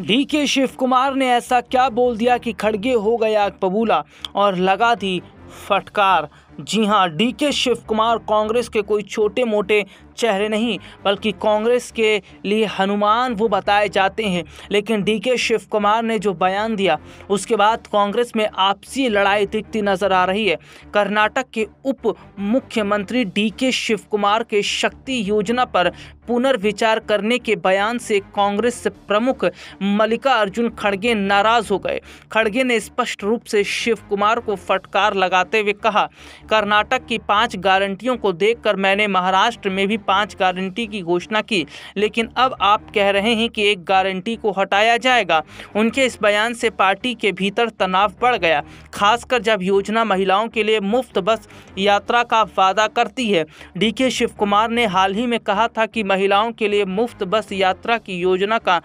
D के शिव कुमार ने ऐसा क्या बोल दिया कि खड़गे हो गया बबूला और लगा दी फटकार? जी हाँ, डी के शिव कुमार कांग्रेस के कोई छोटे मोटे चेहरे नहीं, बल्कि कांग्रेस के लिए हनुमान वो बताए जाते हैं। लेकिन डी के शिव कुमार ने जो बयान दिया, उसके बाद कांग्रेस में आपसी लड़ाई दिखती नज़र आ रही है। कर्नाटक के उप मुख्यमंत्री डी के शिव कुमार के शक्ति योजना पर पुनर्विचार करने के बयान से कांग्रेस प्रमुख मल्लिकार्जुन खड़गे नाराज़ हो गए। खड़गे ने स्पष्ट रूप से शिव कुमार को फटकार लगाते हुए कहा कर्नाटक की पाँच गारंटियों को देखकर मैंने महाराष्ट्र में भी पाँच गारंटी की घोषणा की। लेकिन अब आप कह रहे हैं कि एक गारंटी को हटाया जाएगा। उनके इस बयान से पार्टी के भीतर तनाव बढ़ गया। खासकर जब योजना महिलाओं के लिए मुफ़्त बस यात्रा का वादा करती है। डीके शिव कुमार ने हाल ही में कहा था कि महिलाओं के लिए मुफ़्त बस यात्रा की योजना का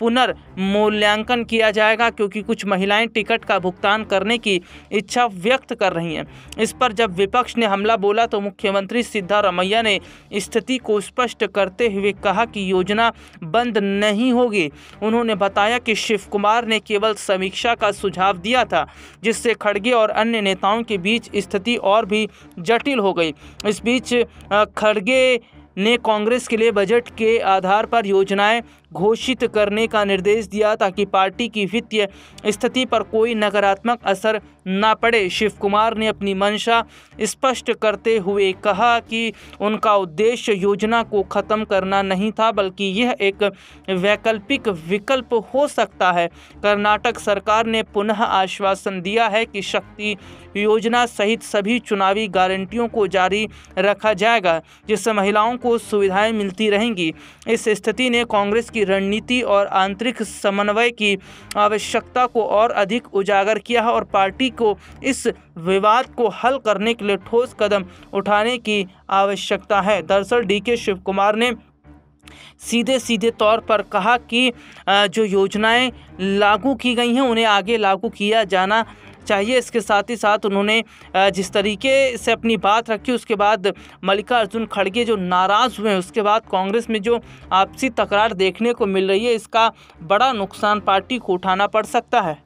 पुनर्मूल्यांकन किया जाएगा क्योंकि कुछ महिलाएँ टिकट का भुगतान करने की इच्छा व्यक्त कर रही हैं। इस पर जब विपक्ष ने हमला बोला तो मुख्यमंत्री सिद्धारमैया ने स्थिति को स्पष्ट करते हुए कहा कि योजना बंद नहीं होगी। उन्होंने बताया कि शिव कुमार ने केवल समीक्षा का सुझाव दिया था, जिससे खड़गे और अन्य नेताओं के बीच स्थिति और भी जटिल हो गई। इस बीच खड़गे ने कांग्रेस के लिए बजट के आधार पर योजनाएँ घोषित करने का निर्देश दिया ताकि पार्टी की वित्तीय स्थिति पर कोई नकारात्मक असर न पड़े। शिव कुमार ने अपनी मंशा स्पष्ट करते हुए कहा कि उनका उद्देश्य योजना को ख़त्म करना नहीं था, बल्कि यह एक वैकल्पिक विकल्प हो सकता है। कर्नाटक सरकार ने पुनः आश्वासन दिया है कि शक्ति योजना सहित सभी चुनावी गारंटियों को जारी रखा जाएगा, जिससे महिलाओं को सुविधाएँ मिलती रहेंगी। इस स्थिति ने कांग्रेस की की रणनीति और आंतरिक समन्वय की आवश्यकता को और अधिक उजागर किया है और पार्टी को इस विवाद को हल करने के लिए ठोस कदम उठाने की आवश्यकता है। दरअसल डी के शिव कुमार ने सीधे सीधे तौर पर कहा कि जो योजनाएँ लागू की गई हैं, उन्हें आगे लागू किया जाना चाहिए। इसके साथ ही साथ उन्होंने जिस तरीके से अपनी बात रखी, उसके बाद मल्लिका अर्जुन खड़गे जो नाराज़ हुए, उसके बाद कांग्रेस में जो आपसी तकरार देखने को मिल रही है, इसका बड़ा नुकसान पार्टी को उठाना पड़ सकता है।